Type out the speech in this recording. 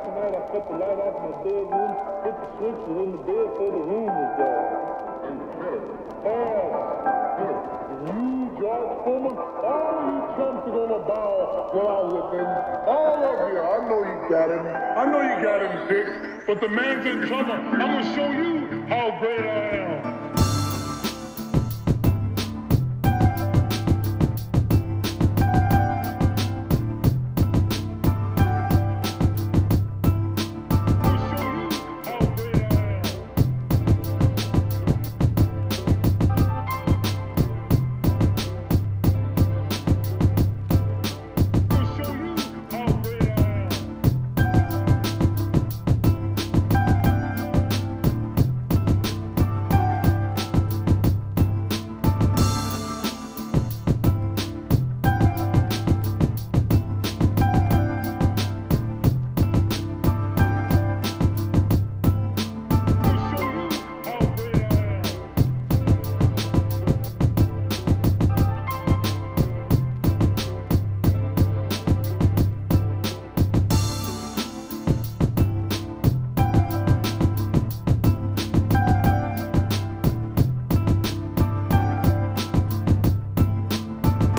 last night I cut the light off in my bedroom, put the switches in the bed so the room was dark. Oh, you, George Foreman, all you chumps are gonna bow while I whip him. All of you, I know you got him. I know you got him, Dick. But the man's in trouble. I'm gonna show you how great I am.